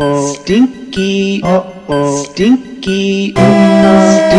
oh, stinky, oh, oh, stinky, oh, oh, stinky.